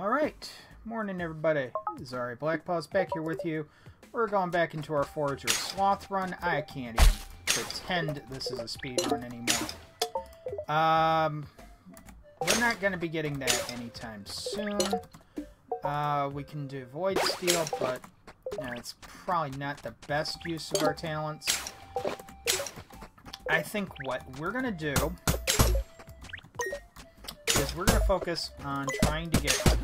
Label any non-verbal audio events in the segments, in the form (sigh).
Alright, morning everybody. Zari Blackpaws back here with you. We're going back into our Forager Sloth run. I can't even pretend this is a speed run anymore. Um, we're not going to be getting that anytime soon. Uh, we can do Void Steel, but know, it's probably not the best use of our talents. I think what we're going to do is we're going to focus on trying to get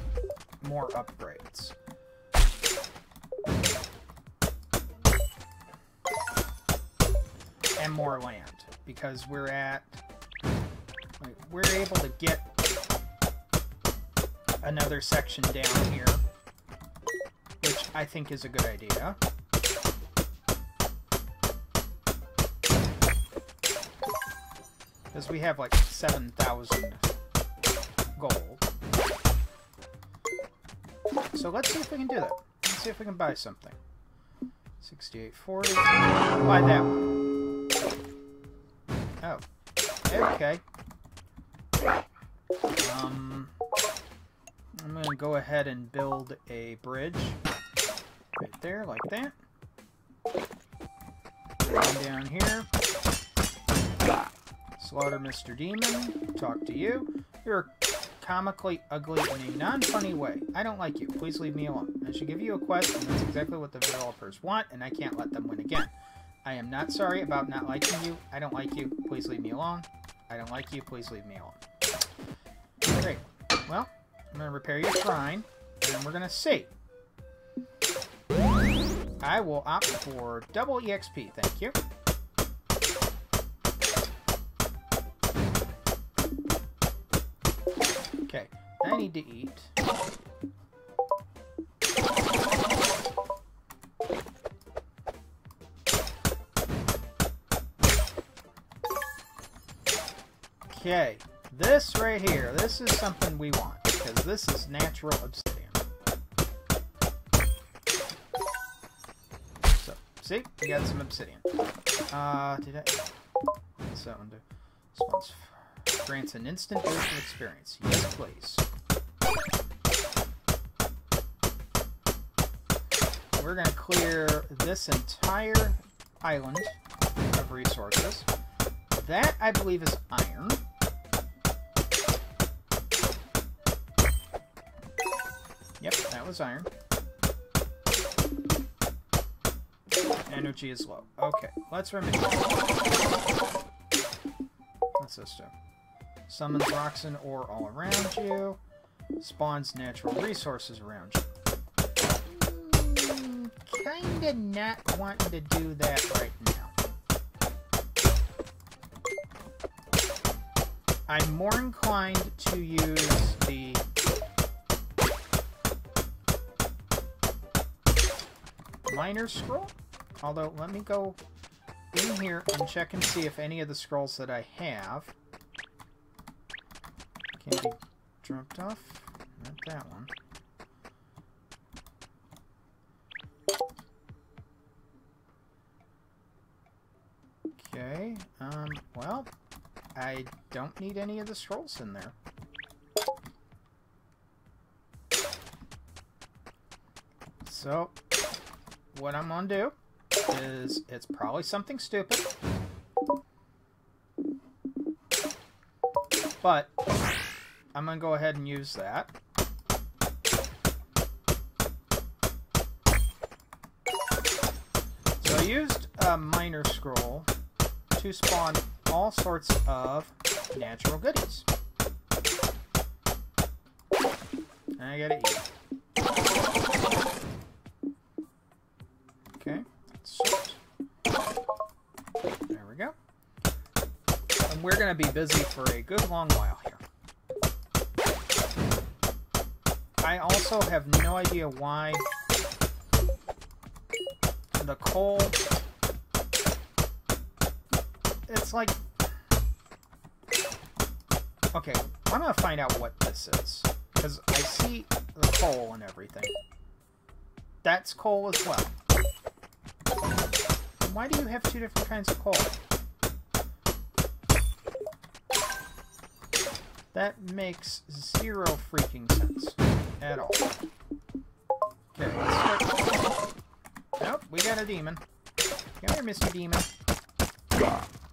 more upgrades. And more land, because we're at... We're able to get another section down here, which I think is a good idea. Because we have like 7,000 gold. So let's see if we can do that. Let's see if we can buy something. 6840. Buy that one. Oh. Okay. Um, I'm going to go ahead and build a bridge. Right there, like that. Down here. Slaughter Mr. Demon. Talk to you. You're comically ugly in a non-funny way. I don't like you. Please leave me alone. I should give you a quest, and that's exactly what the developers want, and I can't let them win again. I am not sorry about not liking you. I don't like you. Please leave me alone. I don't like you. Please leave me alone. Great. Well, I'm going to repair your shrine, and we're going to see. I will opt for double EXP, thank you. Okay, I need to eat. Okay, this right here, this is something we want, because this is natural obsidian. So, see? We got some obsidian. Uh, did I... What's that one do? Grants an instant boost of experience. Yes, please. We're going to clear this entire island of resources. That, I believe, is iron. Yep, that was iron. Energy is low. Okay, let's remember. What's this do? Summons rocks and ore all around you. Spawns natural resources around you. Kinda not wanting to do that right now. I'm more inclined to use the miner scroll. Although, let me go in here and check and see if any of the scrolls that I have can be dropped off. Not that one. Okay, um, well, I don't need any of the scrolls in there. So, what I'm gonna do is, it's probably something stupid, but I'm gonna go ahead and use that. So I used a miner scroll to spawn all sorts of natural goodies. And I gotta eat. Okay. There we go. And we're gonna be busy for a good long while here. I also have no idea why the coal... It's like... Okay, I'm gonna find out what this is. Because I see the coal and everything. That's coal as well. Why do you have two different kinds of coal? That makes zero freaking sense. At all. Okay. Nope, we got a demon. Come here, Mr. Demon.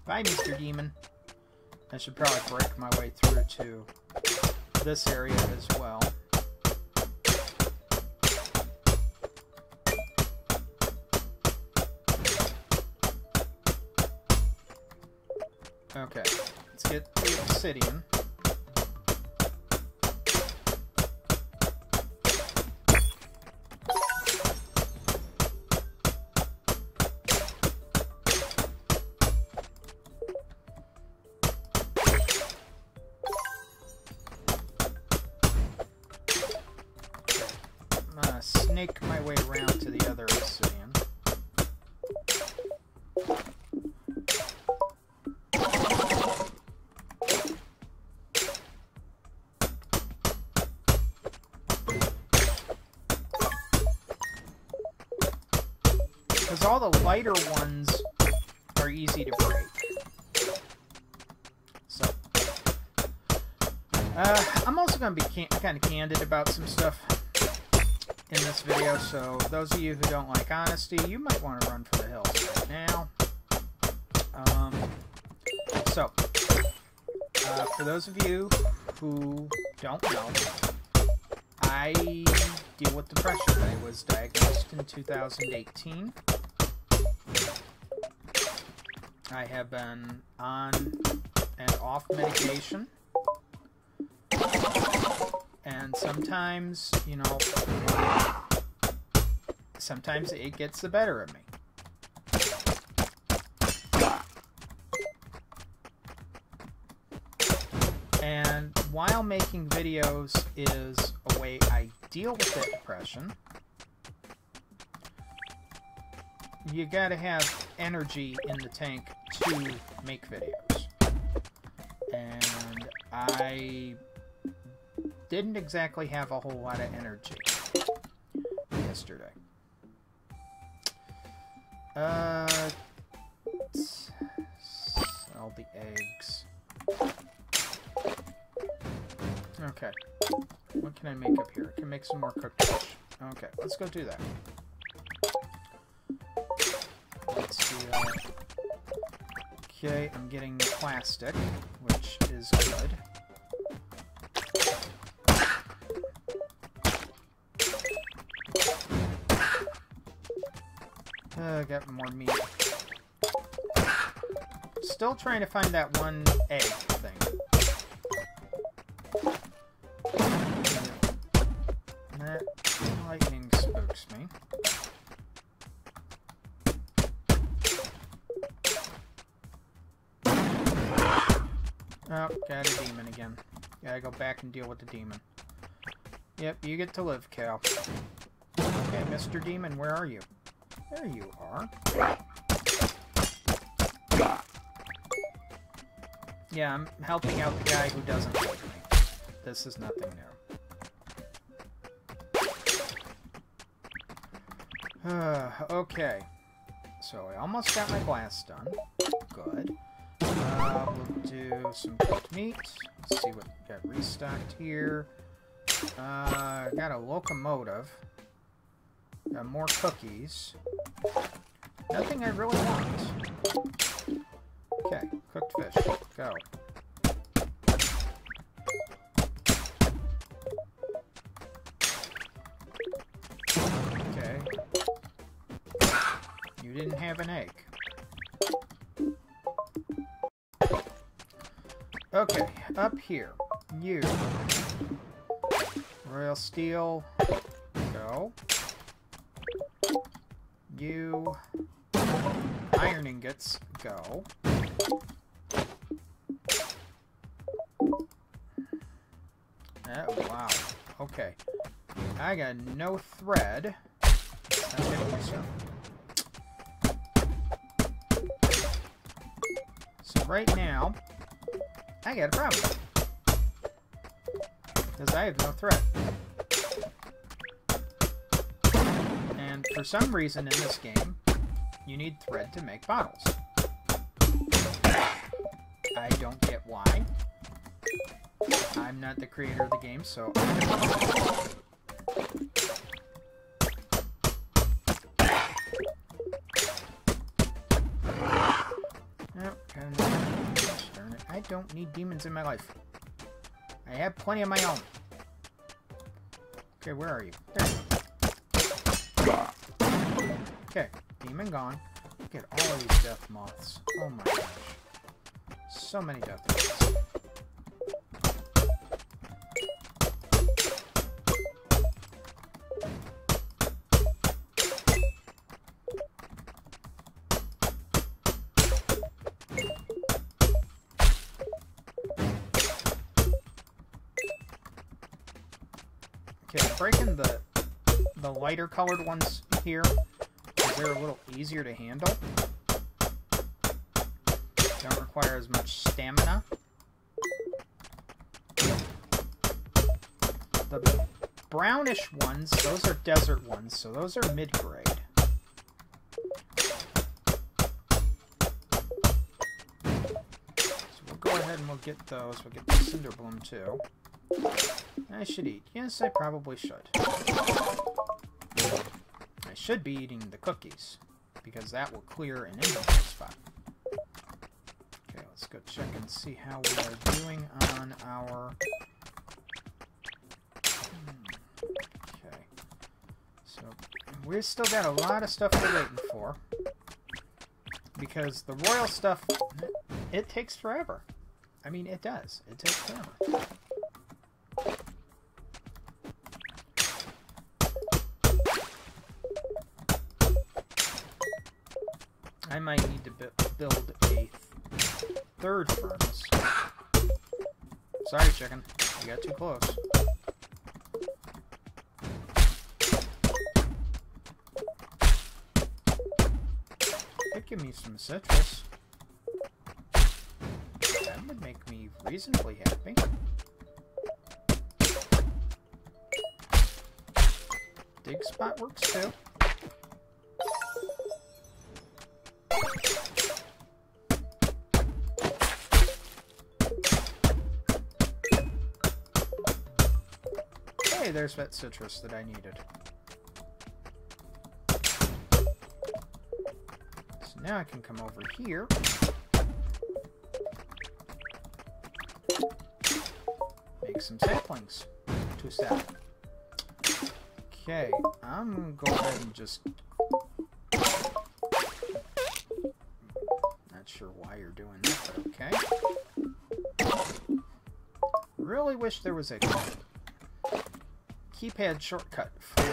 Bye, Mr. Demon. I should probably break my way through to this area as well. Okay, let's get the obsidian. The lighter ones are easy to break. So, uh, I'm also going to be kind of candid about some stuff in this video, so those of you who don't like honesty, you might want to run for the hills right now. Um, so, uh, for those of you who don't know, I deal with depression. I was diagnosed in 2018. I have been on and off medication. And sometimes, you know, sometimes it gets the better of me. And while making videos is a way I deal with that depression, you gotta have energy in the tank to make videos. And I didn't exactly have a whole lot of energy yesterday. Uh, sell the eggs. Okay. What can I make up here? I can make some more cooked fish. Okay, let's go do that. Let's see. Uh, okay, I'm getting plastic, which is good. Uh, got more meat. Still trying to find that one egg Oh, got a demon again. Gotta go back and deal with the demon. Yep, you get to live, Cal. Okay, Mr. Demon, where are you? There you are. Yeah, I'm helping out the guy who doesn't like me. This is nothing new. (sighs) okay. So I almost got my glass done. Good. Uh, we'll do some cooked meat. Let's see what got restocked here. Uh, got a locomotive. Got more cookies. Nothing I really want. Okay, cooked fish. Go. Okay. You didn't have an egg. Okay, up here. You. Royal steel. Go. You. Iron ingots. Go. Oh, wow. Okay. I got no thread. So right now, I got a problem. Because I have no thread. And for some reason in this game, you need thread to make bottles. I don't get why. I'm not the creator of the game, so don't need demons in my life. I have plenty of my own. Okay, where are you? There. Okay, demon gone. Look at all these death moths. Oh my gosh. So many death moths. Okay, breaking the the lighter colored ones here they're a little easier to handle. Don't require as much stamina. The brownish ones, those are desert ones, so those are mid-grade. So we'll go ahead and we'll get those. We'll get the Cinder Bloom too. I should eat. Yes, I probably should I should be eating the cookies, because that will clear an inventory spot. Okay, let's go check and see how we are doing on our... Hmm, okay. So, we've still got a lot of stuff we're waiting for. Because the royal stuff, it takes forever. I mean, it does. It takes forever. I might need to build a third furnace. Sorry, chicken. You got too close. Could give me some citrus. That would make me reasonably happy. Dig spot works too. There's that citrus that I needed. So now I can come over here. Make some saplings to sell. Okay, I'm gonna go ahead and just... Not sure why you're doing that, but okay. Really wish there was a keypad shortcut for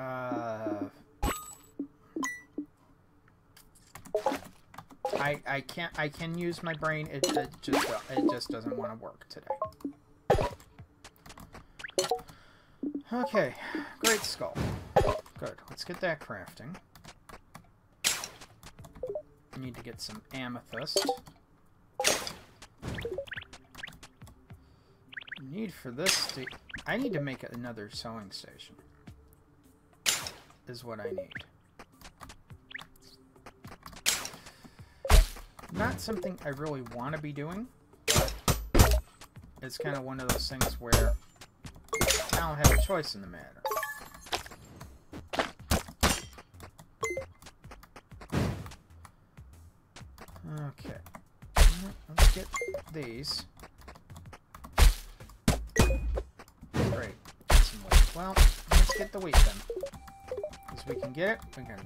uh, I I can't I can use my brain it, it just it just doesn't want to work today. Okay, great skull. Good. Let's get that crafting. Need to get some amethyst. Need for this to... I need to make another sewing station. Is what I need. Not something I really want to be doing, but it's kind of one of those things where I don't have a choice in the matter. Okay. Let's get these. Get it, we can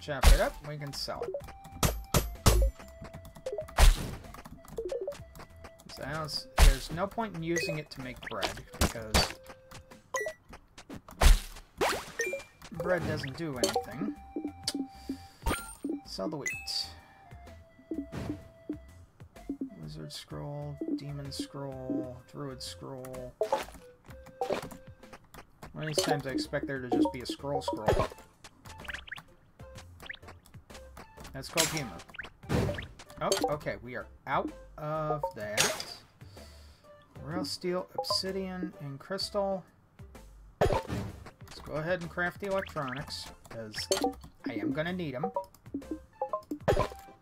chop it up, we can sell it. There's no point in using it to make bread, because bread doesn't do anything. Sell the wheat. Wizard scroll, demon scroll, druid scroll. One of these times I expect there to just be a scroll scroll. That's called humor. Oh, okay, we are out of that. Royal steel, obsidian, and crystal. Let's go ahead and craft the electronics, because I am going to need them.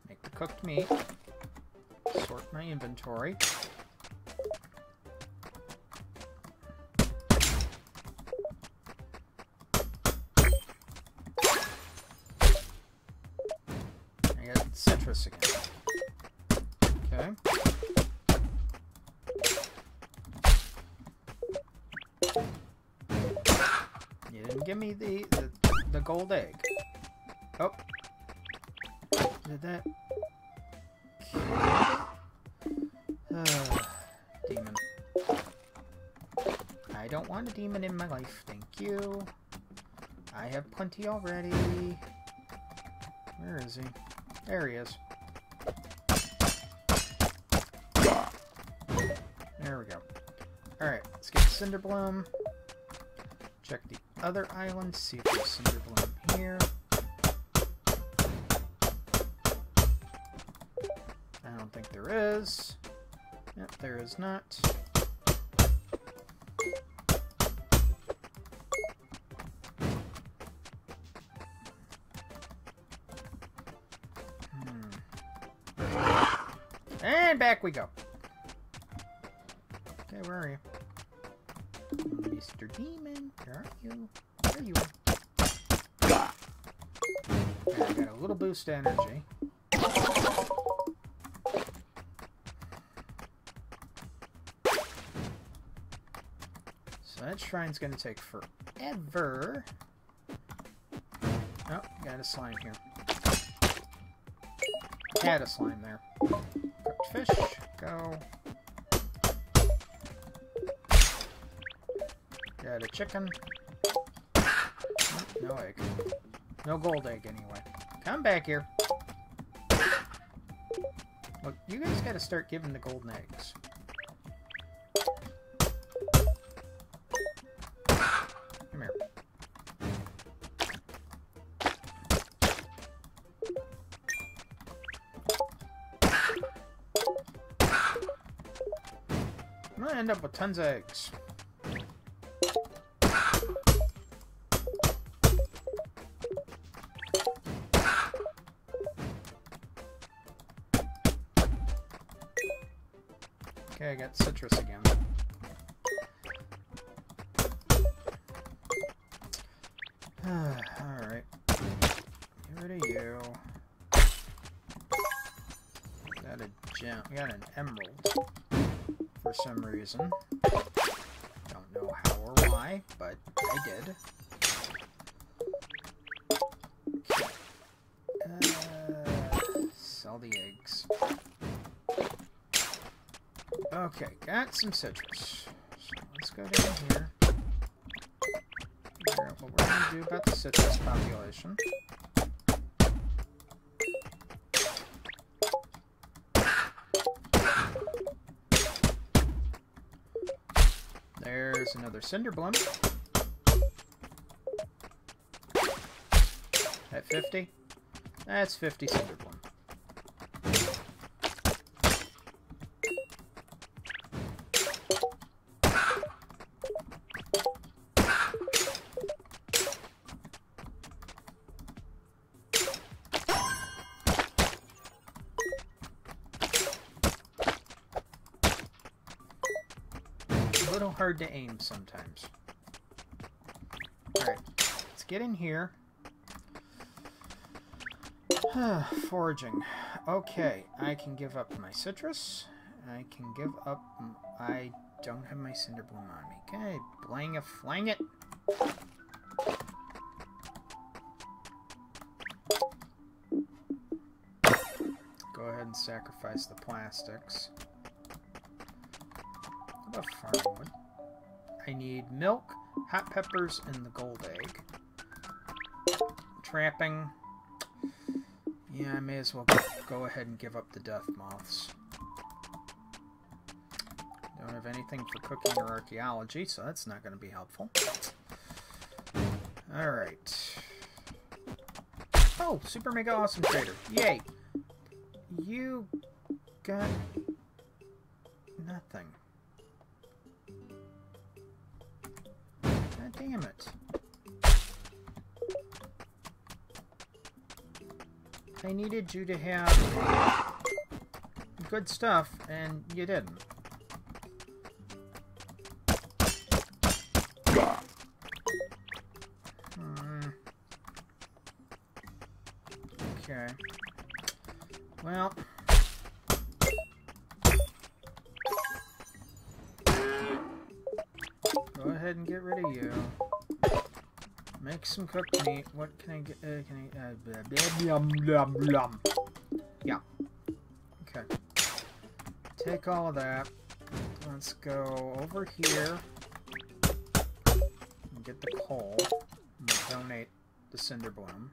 Make the cooked meat. Sort my inventory. Give me the, the, the gold egg. Oh. Did that... Uh, (sighs) demon. I don't want a demon in my life, thank you. I have plenty already. Where is he? There he is. There we go. Alright, let's get Cinderbloom. Other island, see if there's Cinderbloom here. I don't think there is. Yep, there is not. Hmm. And back we go. Okay, where are you? Mr. Demon, where are you? There you are. I got a little boost of energy. So that shrine's gonna take forever. Oh, got a slime here. Had a slime there. Cooked fish, go. Got a chicken. No egg. No gold egg, anyway. Come back here. Look, you guys gotta start giving the golden eggs. Come here. I'm gonna end up with tons of eggs. Citrus again. (sighs) Alright. Get rid of you. Got a gem. Got an emerald. For some reason. Okay, got some citrus. So let's go down here. Figure out what we're going to do about the citrus population. There's another Cinderbloom. At 50? That's 50 Cinderbloom. a to aim sometimes. Alright, let's get in here. (sighs) Foraging. Okay, I can give up my citrus. I can give up... I don't have my Cinderbloom on me. Okay, blang a flang it. Go ahead and sacrifice the plastics. How about farming? I need milk, hot peppers, and the gold egg. Trapping. Yeah, I may as well go ahead and give up the death moths. Don't have anything for cooking or archaeology, so that's not going to be helpful. Alright. Oh, Super Mega Awesome Trader. Yay! You got nothing. God damn it. I needed you to have good stuff, and you didn't. Some cooked meat. What can I get? Uh, can I? Uh, blah, blah, blah, blah, blah. Yeah. Okay. Take all of that. Let's go over here and get the coal. We'll donate the cinder bloom.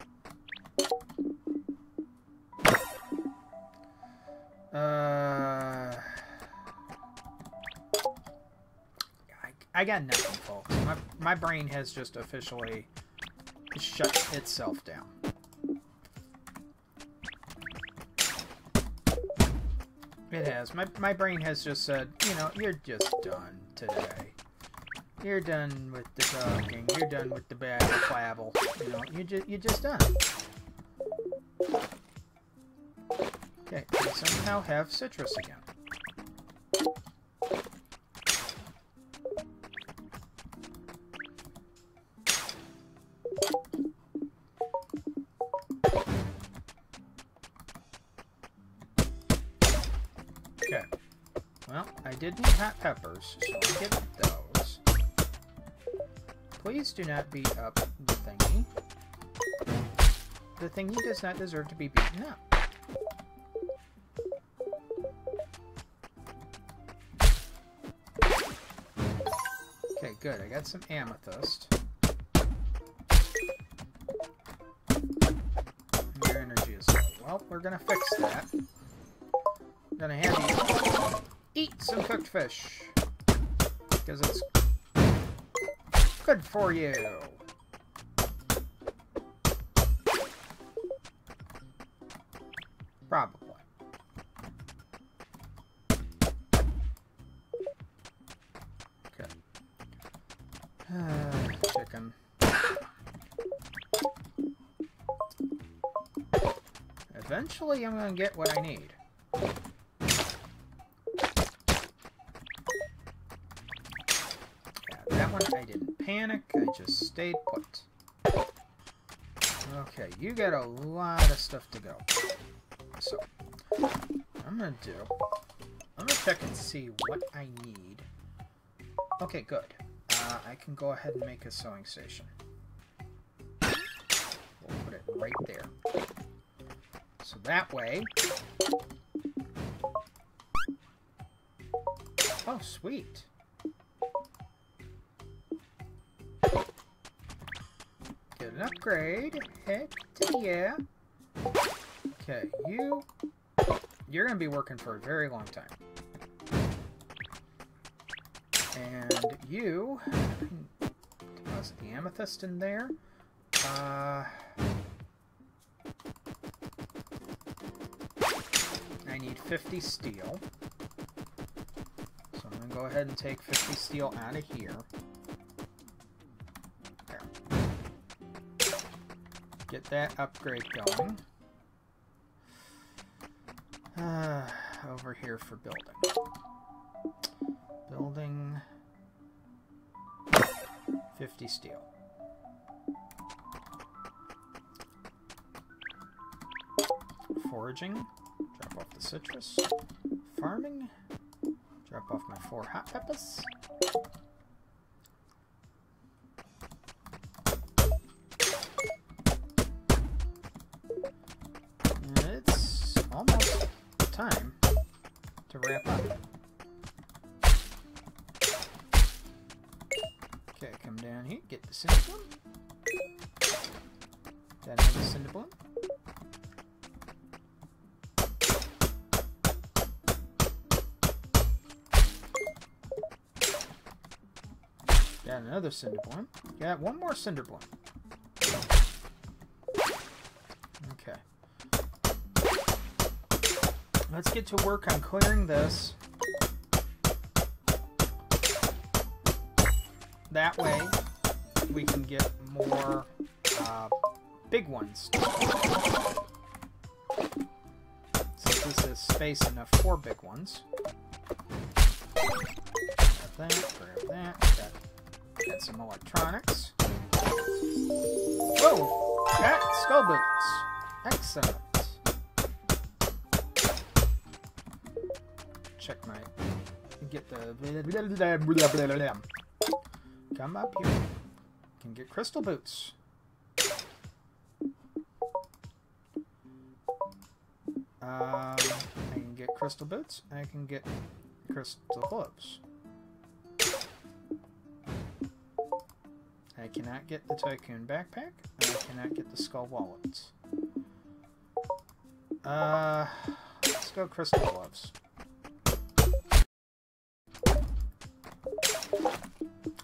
Uh, I, I got nothing, folks. My, my brain has just officially shut itself down. It has. My, my brain has just said, you know, you're just done today. You're done with the talking. You're done with the bad flabble. You know, you just you're just done. Okay, we somehow have citrus again. Well, I did need hot peppers, so I'll get those. Please do not beat up the thingy. The thingy does not deserve to be beaten up. Okay, good. I got some amethyst. Your energy is low. Well, we're gonna fix that. I'm gonna have you eat some cooked fish. Because it's good for you. Probably. Okay. Uh, chicken. Eventually I'm gonna get what I need. One I didn't panic, I just stayed put. Okay, you got a lot of stuff to go. So, I'm gonna do, I'm gonna check and see what I need. Okay, good. Uh, I can go ahead and make a sewing station. We'll put it right there. So that way... Oh, sweet. Upgrade. Heck to yeah. Okay, you... You're to be working for a very long time. And you... Deposit the amethyst in there. Uh... I need 50 steel. So I'm to go ahead and take 50 steel out of here. Get that upgrade going. Uh, over here for building. Building 50 steel. Foraging, drop off the citrus. Farming, drop off my four hot peppers. Okay, come down here, get the cinder bloom. Got another cinder bloom. Got another cinder bloom. Got one more cinder bloom. Okay. Let's get to work on clearing this. That way, we can get more uh, big ones. Since this is space enough for big ones. Grab that, grab that. Got, got some electronics. Whoa! Got skull boots. Excellent. Check my... Get the... come up here. Can get crystal boots. Um, I can get crystal boots. I can get crystal gloves. I cannot get the Tycoon backpack. I cannot get the skull wallets. Uh, let's go crystal gloves.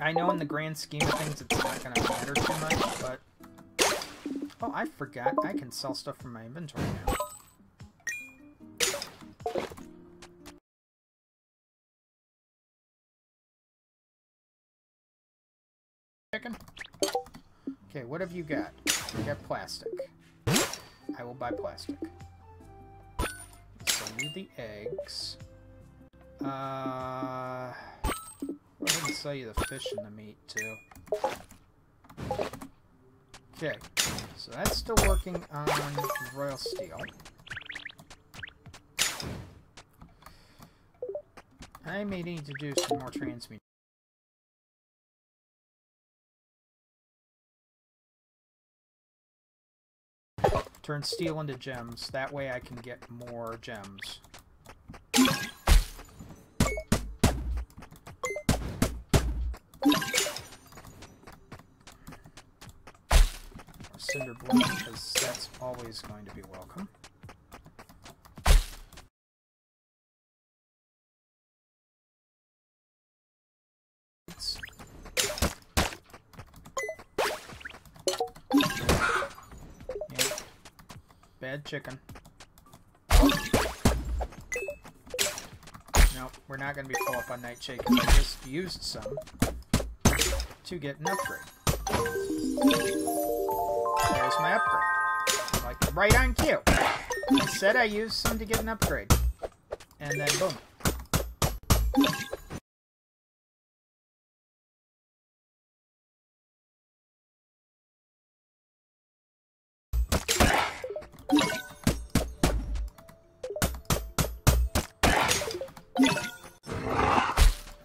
I know in the grand scheme of things it's not going to matter too much, but... Oh, I forgot. I can sell stuff from my inventory now. Chicken? Okay, what have you got? You got plastic. I will buy plastic. Sell you the eggs. Uh... Go ahead and sell you the fish and the meat, too. Okay, so that's still working on Royal Steel. I may need to do some more transmute. Turn steel into gems. That way I can get more gems. Cinder Bloom, because that's always going to be welcome. Bad chicken. Nope, we're not going to be full up on nightshade because I just used some to get an upgrade. There's my upgrade. Like, right on cue. I said I used some to get an upgrade. And then boom.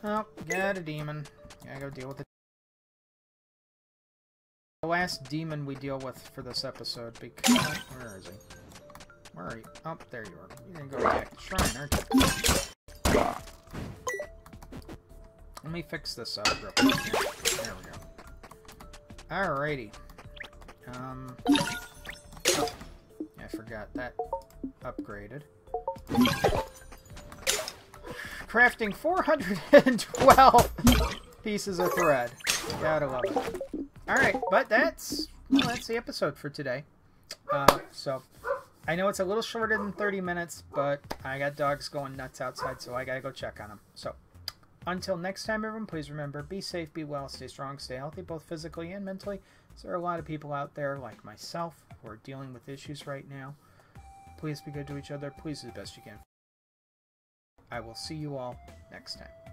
Oh, got a demon. Gotta go deal with it. The last demon we deal with for this episode because... Where is he? Where are you? Oh, there you are. You're gonna go attack the shrine, aren't you? Let me fix this up real quick. There we go. Alrighty. Um... Oh, I forgot that upgraded crafting 412 pieces of thread. Gotta love it. Alright, but that's well, that's the episode for today. Uh, so, I know it's a little shorter than 30 minutes, but I got dogs going nuts outside, so I gotta go check on them. So, until next time, everyone, please remember, be safe, be well, stay strong, stay healthy, both physically and mentally. There are a lot of people out there, like myself, who are dealing with issues right now. Please be good to each other. Please do the best you can. I will see you all next time.